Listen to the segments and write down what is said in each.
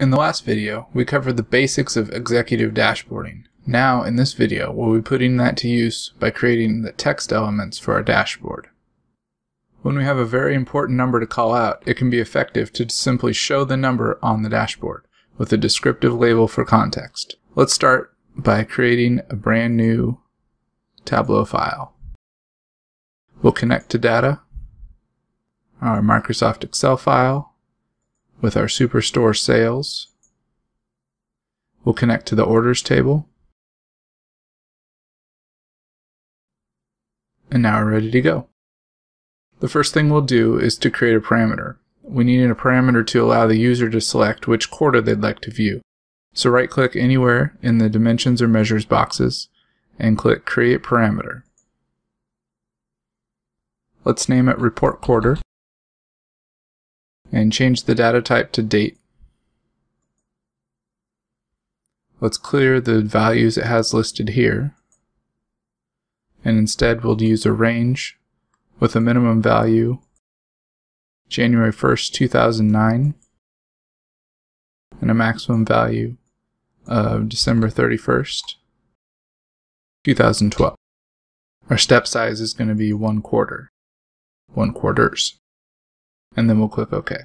In the last video, we covered the basics of executive dashboarding. Now, in this video, we'll be putting that to use by creating the text elements for our dashboard. When we have a very important number to call out, it can be effective to simply show the number on the dashboard with a descriptive label for context. Let's start by creating a brand new Tableau file. We'll connect to data, our Microsoft Excel file, with our Superstore sales. We'll connect to the orders table. And now we're ready to go. The first thing we'll do is to create a parameter. We need a parameter to allow the user to select which quarter they'd like to view. So right click anywhere in the dimensions or measures boxes and click create parameter. Let's name it report quarter and change the data type to date. Let's clear the values it has listed here and instead we'll use a range with a minimum value January 1st, 2009 and a maximum value of December 31st, 2012. Our step size is going to be one quarter, one quarters and then we'll click OK.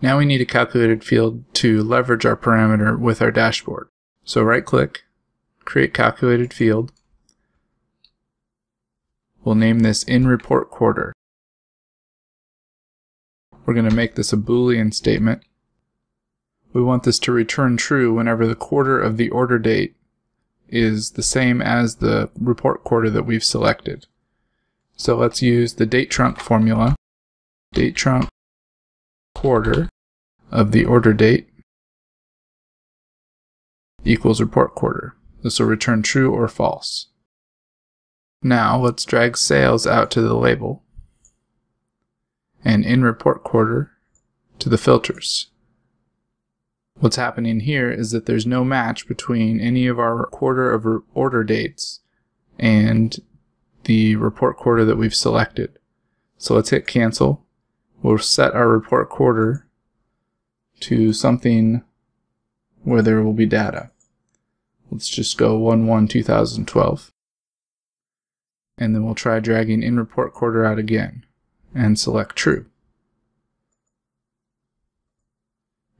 Now we need a calculated field to leverage our parameter with our dashboard. So right click, create calculated field. We'll name this in report quarter. We're going to make this a boolean statement. We want this to return true whenever the quarter of the order date is the same as the report quarter that we've selected. So let's use the date trunc formula date trunc quarter of the order date equals report quarter. This will return true or false. Now let's drag sales out to the label and in report quarter to the filters. What's happening here is that there's no match between any of our quarter of order dates and the report quarter that we've selected. So let's hit cancel we'll set our report quarter to something where there will be data. Let's just go 1-1-2012. And then we'll try dragging in report quarter out again and select true.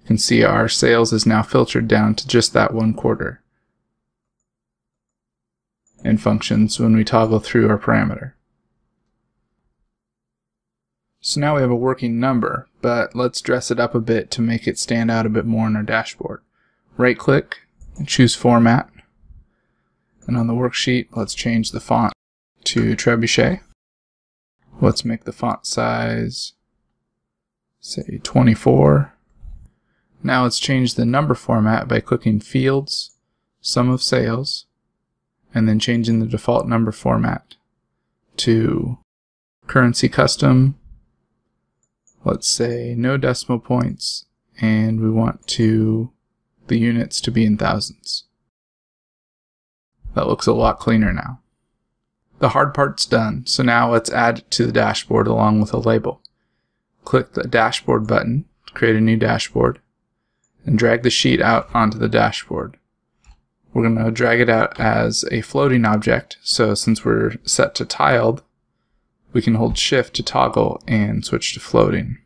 You can see our sales is now filtered down to just that one quarter and functions when we toggle through our parameter. So now we have a working number, but let's dress it up a bit to make it stand out a bit more in our dashboard. Right click and choose format. And on the worksheet, let's change the font to Trebuchet. Let's make the font size, say 24. Now let's change the number format by clicking Fields, Sum of Sales, and then changing the default number format to Currency Custom let's say no decimal points and we want to the units to be in thousands. That looks a lot cleaner now. The hard part's done, so now let's add it to the dashboard along with a label. Click the dashboard button to create a new dashboard and drag the sheet out onto the dashboard. We're going to drag it out as a floating object, so since we're set to tiled, we can hold shift to toggle and switch to floating.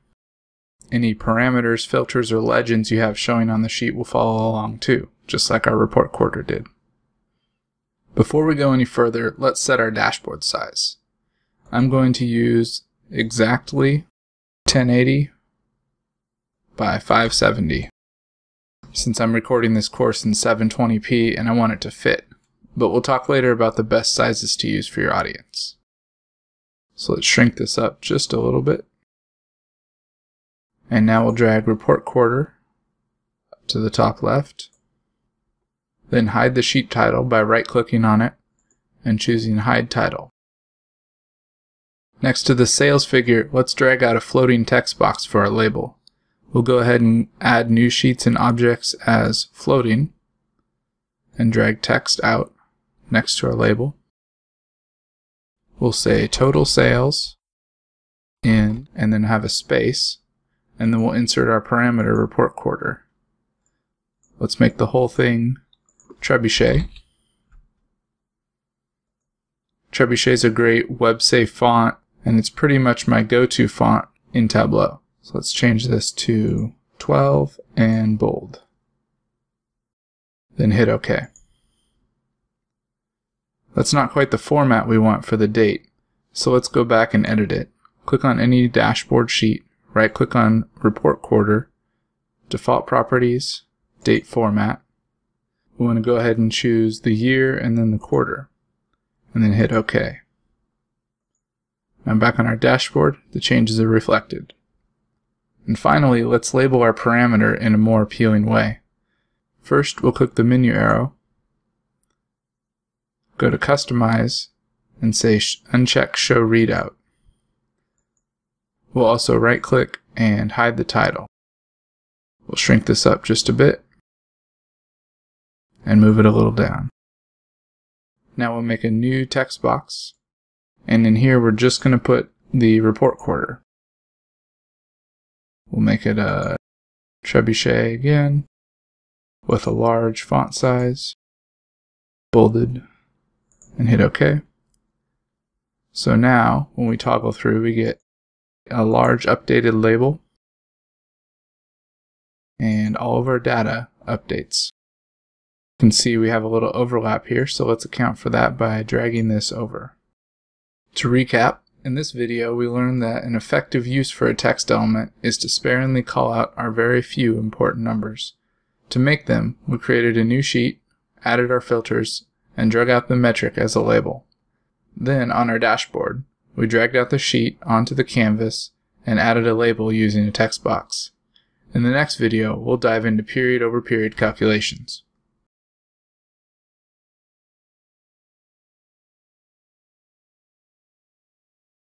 Any parameters, filters, or legends you have showing on the sheet will follow along too, just like our report quarter did. Before we go any further, let's set our dashboard size. I'm going to use exactly 1080 by 570 since I'm recording this course in 720p and I want it to fit, but we'll talk later about the best sizes to use for your audience. So let's shrink this up just a little bit. And now we'll drag report quarter to the top left. Then hide the sheet title by right clicking on it and choosing hide title. Next to the sales figure, let's drag out a floating text box for our label. We'll go ahead and add new sheets and objects as floating and drag text out next to our label we'll say total sales in and then have a space and then we'll insert our parameter report quarter let's make the whole thing trebuchet. Trebuchet is a great web-safe font, and it's pretty much my go-to font in Tableau. So let's change this to 12 and bold. Then hit OK. That's not quite the format we want for the date, so let's go back and edit it. Click on any dashboard sheet, right click on Report Quarter, Default Properties, Date Format. We want to go ahead and choose the year and then the quarter, and then hit OK. Now back on our dashboard, the changes are reflected. And finally, let's label our parameter in a more appealing way. First, we'll click the menu arrow, go to Customize, and say Uncheck Show Readout. We'll also right-click and hide the title. We'll shrink this up just a bit and move it a little down. Now we'll make a new text box, and in here we're just going to put the report quarter. We'll make it a trebuchet again, with a large font size, bolded, and hit OK. So now, when we toggle through, we get a large updated label and all of our data updates. You can see we have a little overlap here, so let's account for that by dragging this over. To recap, in this video we learned that an effective use for a text element is to sparingly call out our very few important numbers. To make them, we created a new sheet, added our filters, and drug out the metric as a label. Then, on our dashboard, we dragged out the sheet onto the canvas and added a label using a text box. In the next video, we'll dive into period over period calculations.